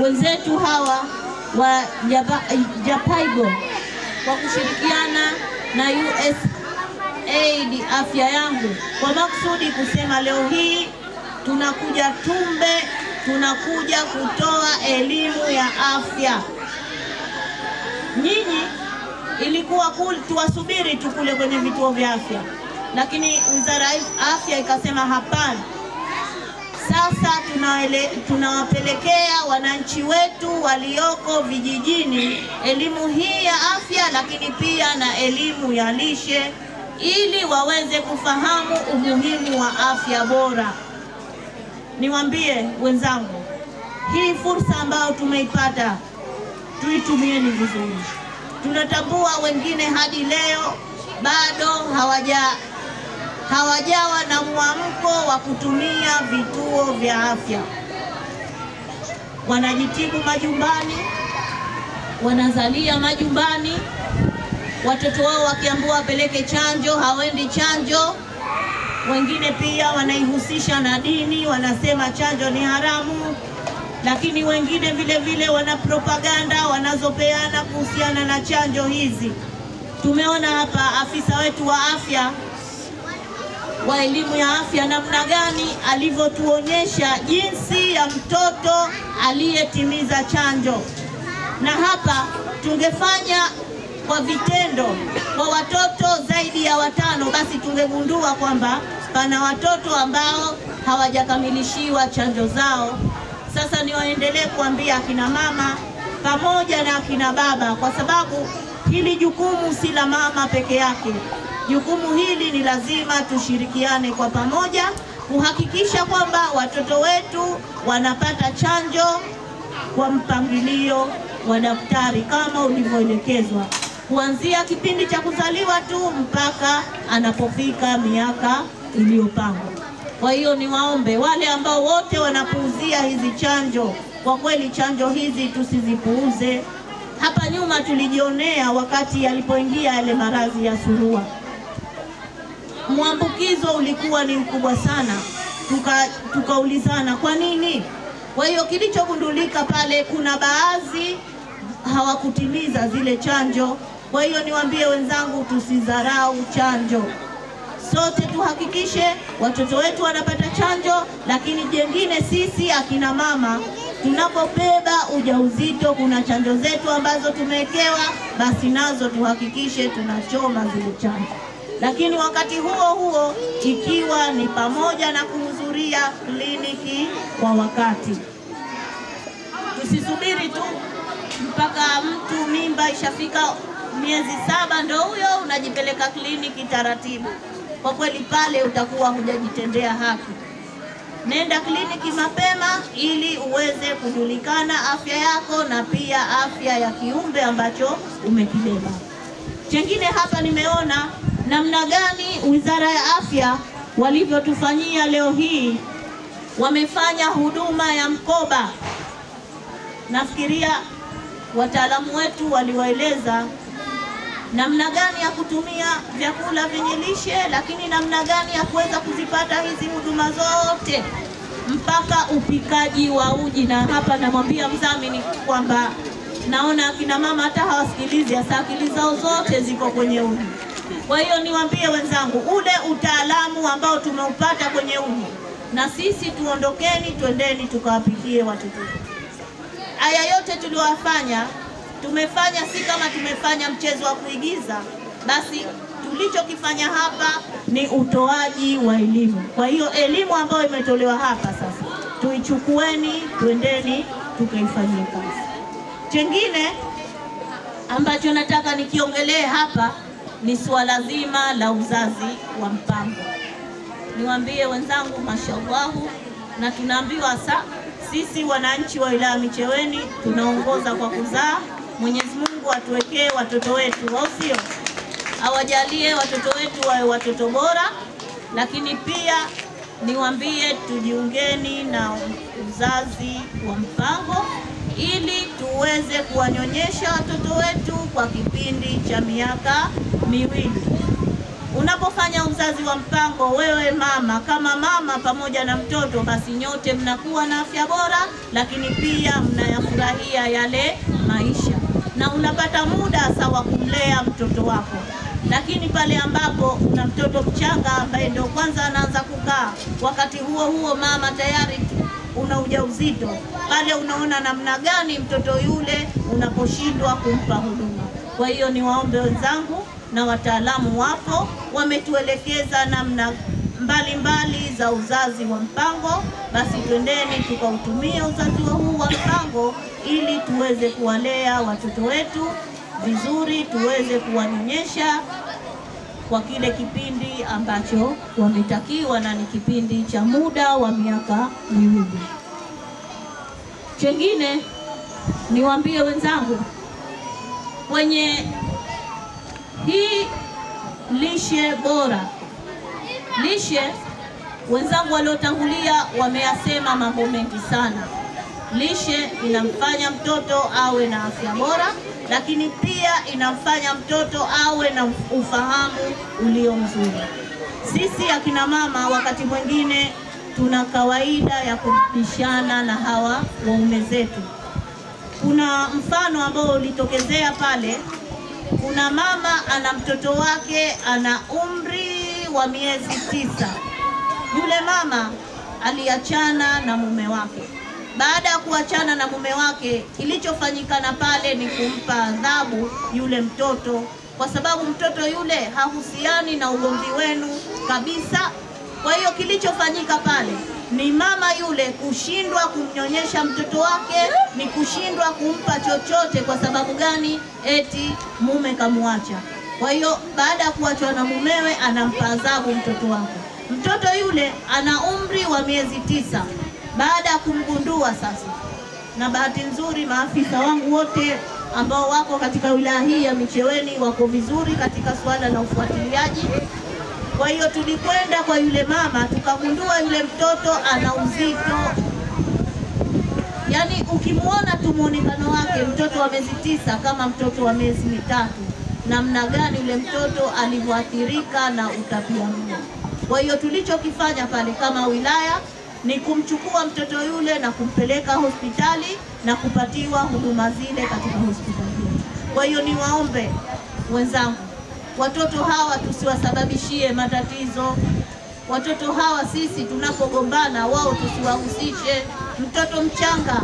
wenzetu hawa wa Japaigo kwa kushirikiana na USAID afya yangu. Kwa makusudi kusema leo hii tunakuja Tumbe, tunakuja kutoa elimu ya afya. Nyinyi ilikuwa tuwasubiri tu kule kwenye vituo vya afya, lakini wizara ya afya ikasema hapana, sasa tunawele, tunawapelekea wananchi wetu walioko vijijini elimu hii ya afya, lakini pia na elimu ya lishe ili waweze kufahamu umuhimu wa afya bora. Niwaambie wenzangu, hii fursa ambayo tumeipata tuitumieni vizuri. Tunatambua wengine hadi leo bado hawaja hawajawa na mwamko wa kutumia vituo vya afya. Wanajitibu majumbani, wanazalia majumbani, watoto wao wakiambua wapeleke chanjo hawendi chanjo. Wengine pia wanaihusisha na dini, wanasema chanjo ni haramu, lakini wengine vile vile wana propaganda wanazopeana kuhusiana na chanjo hizi. Tumeona hapa afisa wetu wa afya wa elimu ya afya namna gani alivyotuonyesha jinsi ya mtoto aliyetimiza chanjo, na hapa tungefanya kwa vitendo kwa watoto zaidi ya watano, basi tungegundua kwamba pana watoto ambao hawajakamilishiwa chanjo zao. Sasa niwaendelee kuambia akina mama pamoja na akina baba, kwa sababu hili jukumu si la mama peke yake. Jukumu hili ni lazima tushirikiane kwa pamoja kuhakikisha kwamba watoto wetu wanapata chanjo kwa mpangilio wa daktari kama ulivyoelekezwa, kuanzia kipindi cha kuzaliwa tu mpaka anapofika miaka iliyopangwa. Kwa hiyo niwaombe wale ambao wote wanapuuzia hizi chanjo, kwa kweli chanjo hizi tusizipuuze. Hapa nyuma tulijionea wakati yalipoingia yale maradhi ya surua, mwambukizo ulikuwa ni mkubwa sana, tukaulizana tuka kwa nini. Kwa hiyo kilichogundulika pale, kuna baadhi hawakutimiza zile chanjo. Kwa hiyo niwaambie wenzangu, tusidharau chanjo, sote tuhakikishe watoto wetu wanapata chanjo. Lakini jengine, sisi akina mama tunapobeba ujauzito, kuna chanjo zetu ambazo tumewekewa, basi nazo tuhakikishe tunachoma zile chanjo lakini wakati huo huo ikiwa ni pamoja na kuhudhuria kliniki kwa wakati. Tusisubiri tu mpaka mtu mimba ishafika miezi saba ndo huyo unajipeleka kliniki taratibu. Kwa kweli pale utakuwa hujajitendea haki. Nenda kliniki mapema ili uweze kujulikana afya yako na pia afya ya kiumbe ambacho umekibeba. Chengine hapa nimeona namna gani Wizara ya Afya walivyotufanyia leo hii, wamefanya huduma ya mkoba. Nafikiria wataalamu wetu waliwaeleza namna gani ya kutumia vyakula vyenye lishe, lakini namna gani ya kuweza kuzipata hizi huduma zote mpaka upikaji wa uji. Na hapa namwambia mdhamini kwamba naona akina mama hata hawasikilizi, hasa akili zao zote ziko kwenye uni. Kwa hiyo niwaambie wenzangu, ule utaalamu ambao tumeupata kwenye uni, na sisi tuondokeni, twendeni tukawapikie watoto. Haya yote tuliowafanya, tumefanya si kama tumefanya mchezo wa kuigiza, basi tulichokifanya hapa ni utoaji wa elimu. Kwa hiyo elimu ambayo imetolewa hapa sasa tuichukueni, twendeni tukaifanyie kazi. Chengine ambacho nataka nikiongelee hapa ni suala zima la uzazi wa mpango. Niwaambie wenzangu, mashallahu, na tunaambiwa sa sisi wananchi wa wilaya Micheweni tunaongoza kwa kuzaa. Mwenyezi Mungu atuwekee watoto wetu, au sio? Awajalie watoto wetu wawe watoto bora, lakini pia niwaambie tujiungeni na uzazi wa mpango ili tuweze kuwanyonyesha watoto wetu kwa kipindi cha miaka miwili. Unapofanya uzazi wa mpango, wewe mama kama mama pamoja na mtoto, basi nyote mnakuwa na afya bora, lakini pia mnayafurahia yale maisha na unapata muda sawa kumlea mtoto wako. Lakini pale ambapo una mtoto mchanga ambaye ndio kwanza anaanza kukaa, wakati huo huo mama tayari una ujauzito, pale unaona namna gani mtoto yule unaposhindwa kumpa huduma. Kwa hiyo niwaombe wenzangu na wataalamu wapo wametuelekeza namna mbalimbali mbali za uzazi wa mpango, basi twendeni tukautumie uzazi huu wa mpango ili tuweze kuwalea watoto wetu vizuri, tuweze kuwanyonyesha kwa kile kipindi ambacho wametakiwa, na ni kipindi cha muda wa miaka miwili. Chengine niwaambie wenzangu kwenye hii lishe bora, lishe wenzangu waliotangulia wameyasema mambo mengi sana. Lishe inamfanya mtoto awe na afya bora, lakini pia inamfanya mtoto awe na ufahamu ulio mzuri. Sisi akina mama wakati mwingine tuna kawaida ya kupishana na hawa waume zetu. Kuna mfano ambao ulitokezea pale kuna mama ana mtoto wake ana umri wa miezi tisa. Yule mama aliachana na mume wake. Baada ya kuachana na mume wake, kilichofanyikana pale ni kumpa adhabu yule mtoto, kwa sababu mtoto yule hahusiani na ugomvi wenu kabisa. Kwa hiyo kilichofanyika pale ni mama yule kushindwa kumnyonyesha mtoto wake, ni kushindwa kumpa chochote. Kwa sababu gani? Eti mume kamwacha. Kwa hiyo baada ya kuachwa na mumewe, anampa adhabu mtoto wake. Mtoto yule ana umri wa miezi tisa. Baada ya kumgundua sasa, na bahati nzuri maafisa wangu wote ambao wako katika wilaya hii ya Micheweni wako vizuri katika suala la ufuatiliaji. Kwa hiyo tulikwenda kwa yule mama tukagundua yule mtoto ana uzito, yani ukimwona tu mwonekano wake mtoto wa miezi tisa kama mtoto wa miezi mitatu, namna gani yule mtoto alivyoathirika na utapiamlo. Kwa hiyo tulichokifanya pale kama wilaya ni kumchukua mtoto yule na kumpeleka hospitali na kupatiwa huduma zile katika hospitali hiyo. Kwa hiyo niwaombe wenzangu watoto hawa tusiwasababishie matatizo. Watoto hawa sisi tunapogombana, wao tusiwahusishe. Mtoto mchanga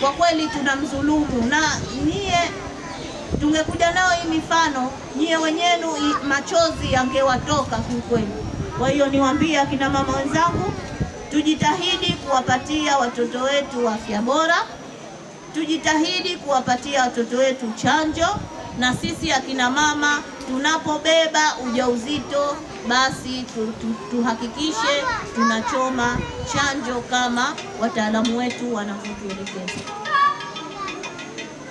kwa kweli tunamdhulumu, na nyie tungekuja nao hii mifano, nyie wenyenu machozi yangewatoka kiukweli. Kwa hiyo niwaambie akina mama wenzangu, tujitahidi kuwapatia watoto wetu afya bora, tujitahidi kuwapatia watoto wetu chanjo. Na sisi akina mama tunapobeba ujauzito basi tu, tu, tuhakikishe tunachoma chanjo kama wataalamu wetu wanavyotuelekeza,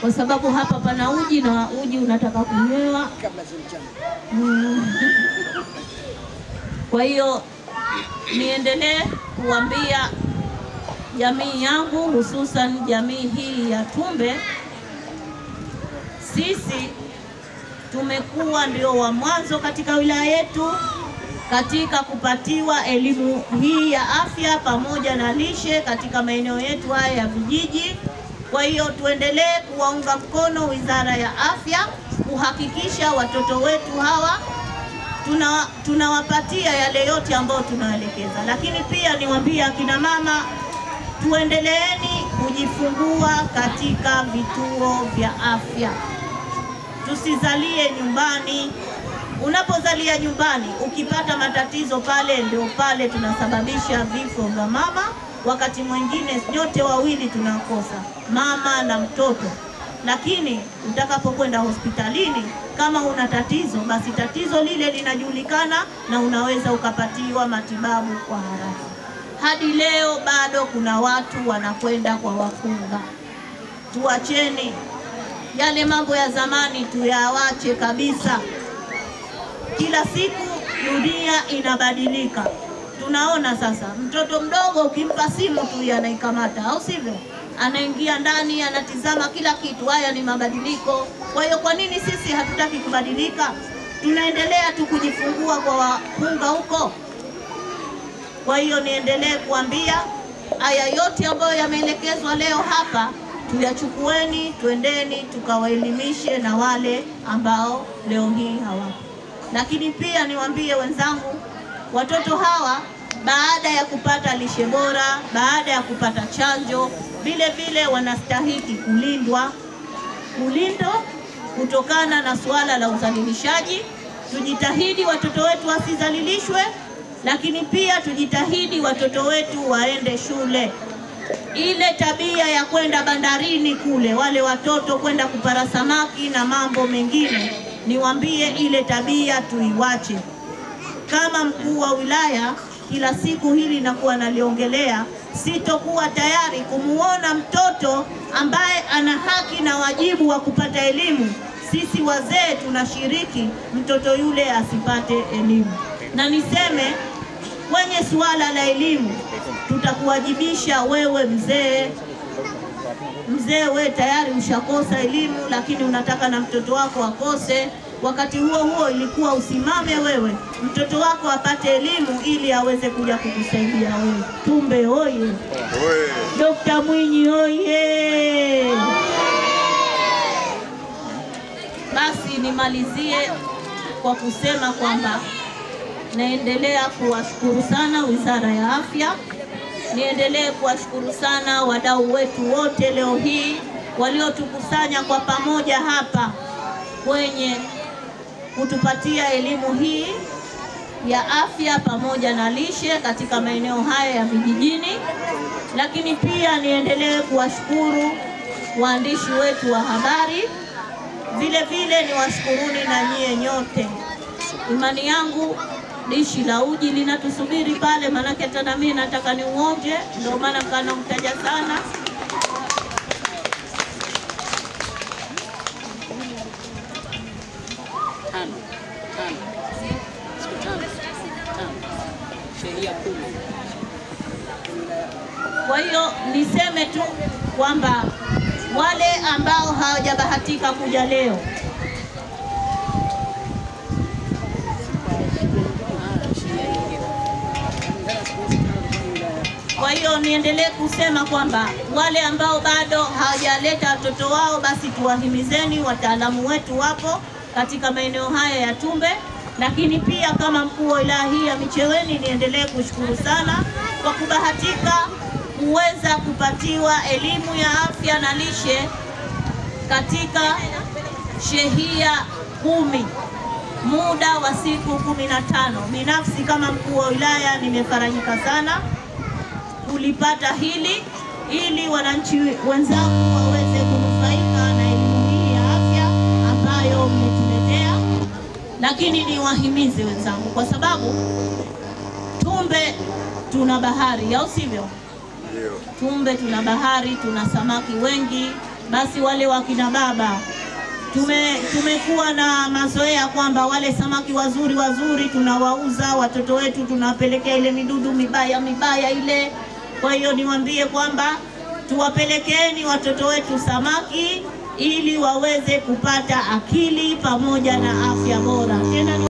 kwa sababu hapa pana uji na uji unataka kunywewa mm. Kwa hiyo niendelee kuambia jamii yangu, hususan jamii hii ya Tumbe, sisi tumekuwa ndio wa mwanzo katika wilaya yetu katika kupatiwa elimu hii ya afya pamoja na lishe katika maeneo yetu haya ya vijiji. Kwa hiyo tuendelee kuwaunga mkono Wizara ya Afya kuhakikisha watoto wetu hawa tuna tunawapatia yale yote ambayo tunaelekeza, lakini pia niwaambie akina mama tuendeleeni kujifungua katika vituo vya afya, tusizalie nyumbani. Unapozalia nyumbani, ukipata matatizo pale, ndio pale tunasababisha vifo vya mama. Wakati mwingine nyote wawili tunakosa, mama na mtoto. Lakini utakapokwenda hospitalini, kama una tatizo, basi tatizo lile linajulikana na unaweza ukapatiwa matibabu kwa haraka. Hadi leo bado kuna watu wanakwenda kwa wakunga. Tuacheni yale mambo ya zamani, tuyawache kabisa. Kila siku dunia inabadilika. Tunaona sasa, mtoto mdogo ukimpa simu tu yanaikamata, au sivyo? Anaingia ndani, anatizama kila kitu. Haya ni mabadiliko. Kwa hiyo, kwa nini sisi hatutaki kubadilika? tunaendelea tu kujifungua kwa wapunga huko. Kwa hiyo niendelee kuambia haya yote ambayo yameelekezwa leo hapa tuyachukueni, twendeni tukawaelimishe na wale ambao leo hii hawapo. Lakini pia niwaambie wenzangu, watoto hawa baada ya kupata lishe bora, baada ya kupata chanjo, vile vile wanastahiki kulindwa, kulindo kutokana na suala la udhalilishaji. Tujitahidi watoto wetu wasizalilishwe, lakini pia tujitahidi watoto wetu waende shule. Ile tabia ya kwenda bandarini kule, wale watoto kwenda kupara samaki na mambo mengine, niwaambie ile tabia tuiwache. Kama mkuu wa wilaya, kila siku hili nakuwa naliongelea, sitokuwa tayari kumuona mtoto ambaye ana haki na wajibu wa kupata elimu. Sisi wazee tunashiriki mtoto yule asipate elimu, na niseme kwenye suala la elimu tutakuwajibisha wewe mzee. Mzee we tayari ushakosa elimu, lakini unataka na mtoto wako akose. Wakati huo huo ilikuwa usimame wewe mtoto wako apate elimu ili aweze kuja kukusaidia wewe. Tumbe oye! Dokta Mwinyi oye! Basi nimalizie kwa kusema kwamba naendelea kuwashukuru sana Wizara ya Afya, niendelee kuwashukuru sana wadau wetu wote leo hii waliotukusanya kwa pamoja hapa kwenye kutupatia elimu hii ya afya pamoja na lishe katika maeneo haya ya vijijini. Lakini pia niendelee kuwashukuru waandishi wetu wa habari, vile vile niwashukuruni na nyie nyote. Imani yangu dishi la uji linatusubiri pale, maanake hata na mimi nataka niuonje, ndio maana mkanamtaja sana. Kwa hiyo niseme tu kwamba wale ambao hawajabahatika kuja leo, kwa hiyo niendelee kusema kwamba wale ambao bado hawajaleta watoto wao, basi tuwahimizeni, wataalamu wetu wapo katika maeneo haya ya Tumbe. Lakini pia kama mkuu wa wilaya hii ya Micheweni, niendelee kushukuru sana kwa kubahatika kuweza kupatiwa elimu ya afya na lishe katika shehia kumi muda wa siku kumi na tano. Binafsi kama mkuu wa wilaya nimefarajika sana kulipata hili ili wananchi wenzangu waweze kunufaika na elimu hii ya afya ambayo mmetuletea. Lakini niwahimize wenzangu, kwa sababu Tumbe tuna bahari, au sivyo? Tumbe tuna bahari, tuna samaki wengi. Basi wale wakina baba tume tumekuwa na mazoea kwamba wale samaki wazuri wazuri tunawauza, watoto wetu tunawapelekea ile midudu mibaya mibaya ile. Kwa hiyo niwaambie kwamba tuwapelekeeni watoto wetu samaki ili waweze kupata akili pamoja na afya bora. Tena